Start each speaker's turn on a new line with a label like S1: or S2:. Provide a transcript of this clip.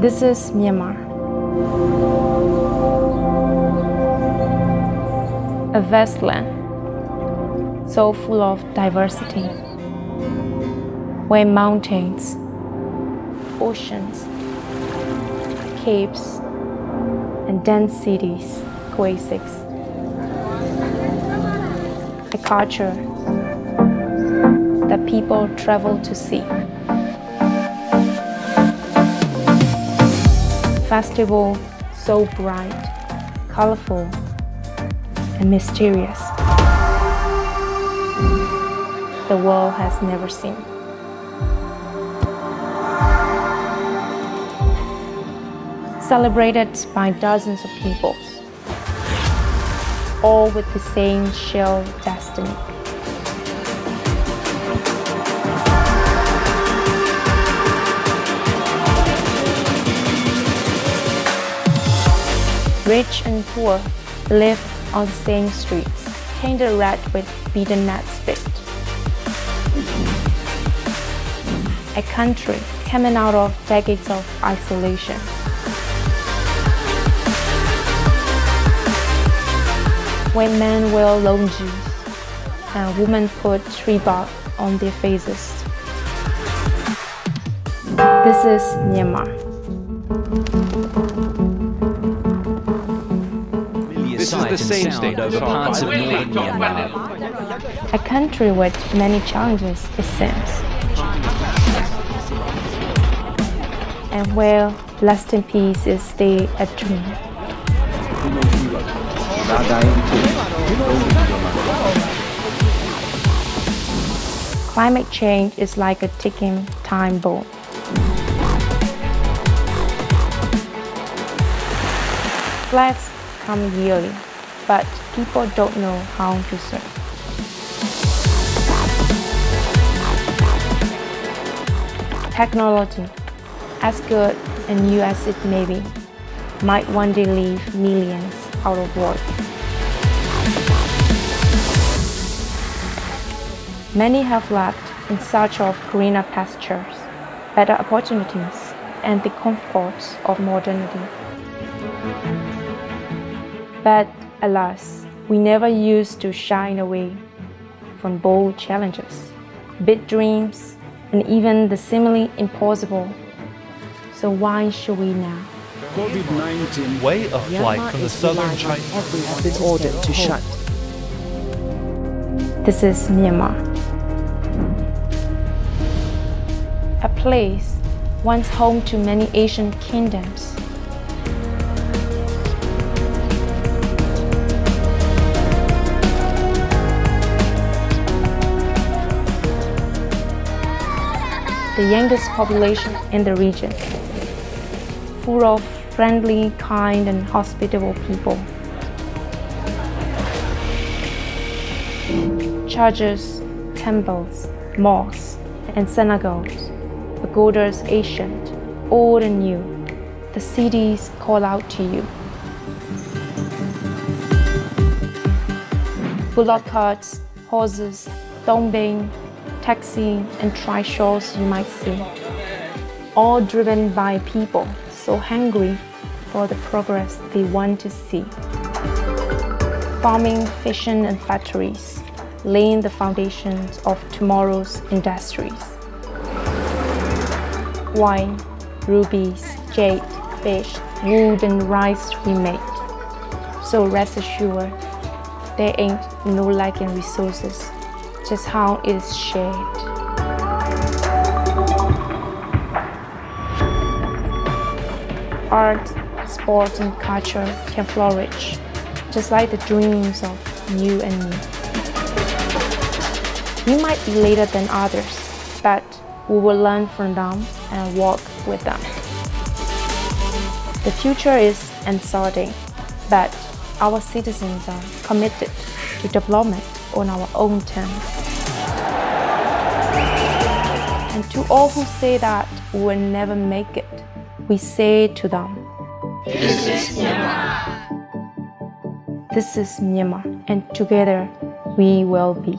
S1: This is Myanmar. A vast land, so full of diversity, where mountains, oceans, caves, and dense cities coexist. A culture that people travel to see. Festival so bright, colorful, and mysterious. The world has never seen. Celebrated by dozens of peoples, all with the same shared destiny. Rich and poor live on the same streets, painted red with betel nut spit. A country coming out of decades of isolation. When men wear longyis and women put tree bark on their faces. This is Myanmar.
S2: The same state over parts of northern Myanmar.
S1: A country with many challenges, it seems. And where lasting peace is still a dream. Climate change is like a ticking time bomb. Floods come yearly, but people don't know how to surf. Technology, as good and new as it may be, might one day leave millions out of work. Many have left in search of greener pastures, better opportunities, and the comforts of modernity. But alas, we never used to shine away from bold challenges, big dreams, and even the seemingly impossible. So why should we now?
S3: COVID-19 way of flight from the southern China
S4: have been ordered to shut.
S1: This is Myanmar. A place once home to many Asian kingdoms. The youngest population in the region, full of friendly, kind, and hospitable people. churches, temples, mosques, and synagogues, pagodas ancient, old and new, the cities call out to you. Bullock carts, horses, dongbing, taxi, and trishaws you might see, all driven by people so hungry for the progress they want to see. Farming, fishing, and factories laying the foundations of tomorrow's industries. Wine, rubies, jade, fish, wood, and rice we make. So rest assured, there ain't no lack in resources, just how it's shared. Art, sport, and culture can flourish, just like the dreams of you and me. We might be later than others, but we will learn from them and walk with them. The future is uncertain, but our citizens are committed to development on our own terms. And to all who say that we will never make it, we say to them,
S5: This is Myanmar.
S1: This is Myanmar, and together we will be.